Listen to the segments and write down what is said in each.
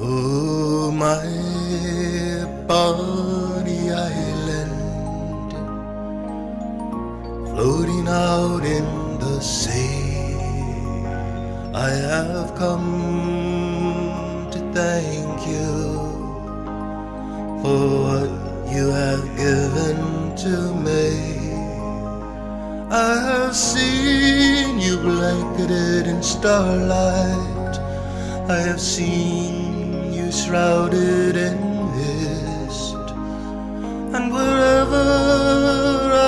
Oh, my Bonnie island, floating out in the sea. I have come to thank you for what you have given to me. I have seen you blanketed in starlight. I have seen shrouded in mist. And wherever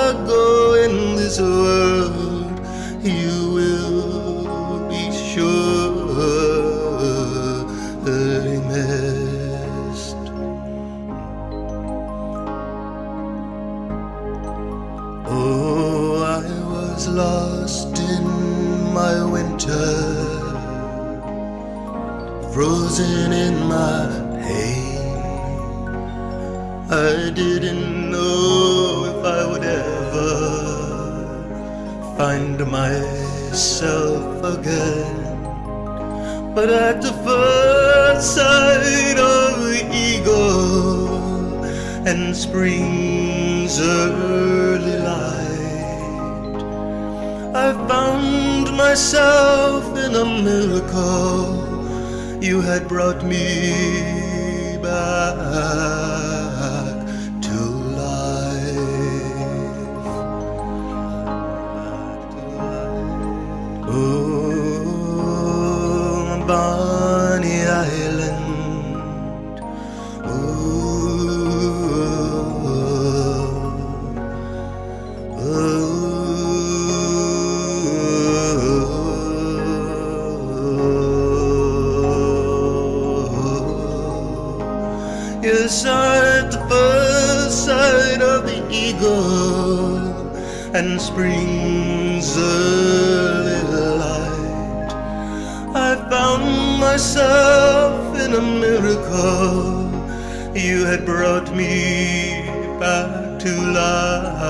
I go in this world, you will be surely missed. Oh, I was lost in my winter, frozen in my pain. I didn't know if I would ever find myself again. But at the first sight of the eagle and spring's early light, I found myself in a miracle. You had brought me back to life. Oh, Bonnie Island. Yes, the first sight of the eagle and spring's early light, I found myself in a miracle. You had brought me back to life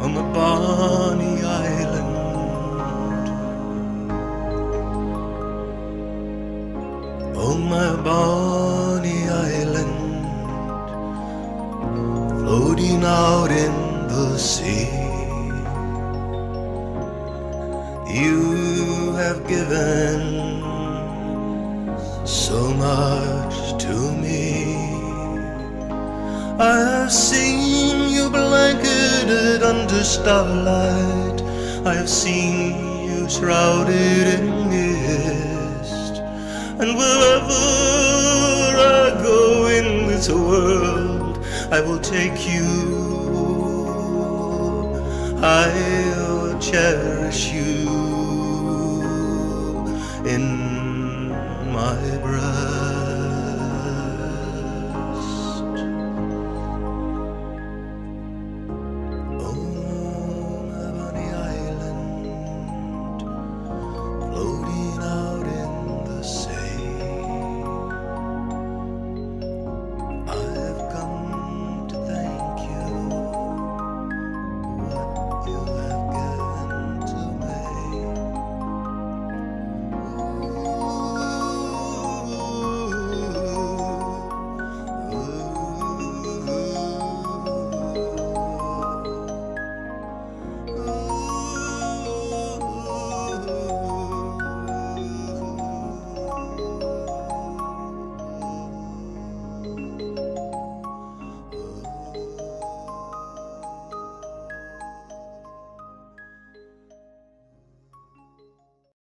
on the Bonnie Island. Out in the sea. You have given so much to me. I have seen you blanketed under starlight. I have seen you shrouded in mist. And wherever I go in this world, I will take you. I will cherish you in my breath.